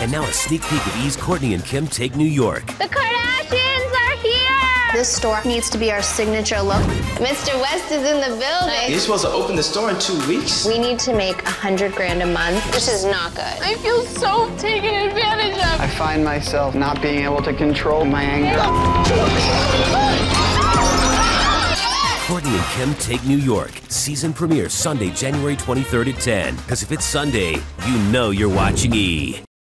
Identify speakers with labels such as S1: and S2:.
S1: And now a sneak peek of E's Kourtney and Kim Take New York.
S2: The Kardashians are here!
S3: This store needs to be our signature look.
S2: Mr. West is in the building.
S4: You're supposed to open the store in two weeks?
S3: We need to make a hundred grand a month. This is not good.
S2: I feel so taken advantage of.
S5: I find myself not being able to control my anger.
S1: Kourtney and Kim Take New York. Season premiere Sunday, January 23rd at 10. Because if it's Sunday, you know you're watching E!